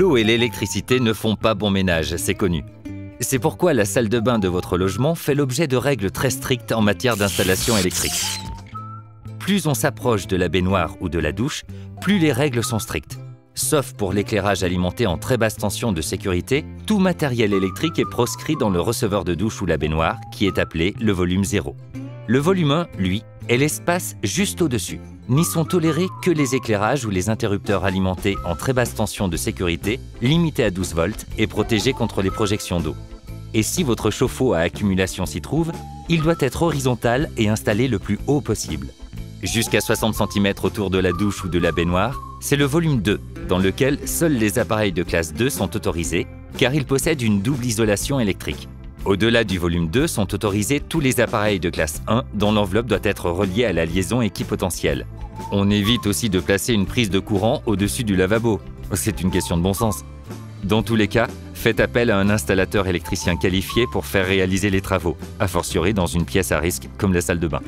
L'eau et l'électricité ne font pas bon ménage, c'est connu. C'est pourquoi la salle de bain de votre logement fait l'objet de règles très strictes en matière d'installation électrique. Plus on s'approche de la baignoire ou de la douche, plus les règles sont strictes. Sauf pour l'éclairage alimenté en très basse tension de sécurité, tout matériel électrique est proscrit dans le receveur de douche ou la baignoire, qui est appelé le volume 0. Le volume 1, lui, est l'espace juste au-dessus. N'y sont tolérés que les éclairages ou les interrupteurs alimentés en très basse tension de sécurité, limités à 12 volts et protégés contre les projections d'eau. Et si votre chauffe-eau à accumulation s'y trouve, il doit être horizontal et installé le plus haut possible. Jusqu'à 60 cm autour de la douche ou de la baignoire, c'est le volume 2, dans lequel seuls les appareils de classe 2 sont autorisés, car ils possèdent une double isolation électrique. Au-delà du volume 2 sont autorisés tous les appareils de classe 1 dont l'enveloppe doit être reliée à la liaison équipotentielle. On évite aussi de placer une prise de courant au-dessus du lavabo. C'est une question de bon sens. Dans tous les cas, faites appel à un installateur électricien qualifié pour faire réaliser les travaux, a fortiori dans une pièce à risque comme la salle de bain.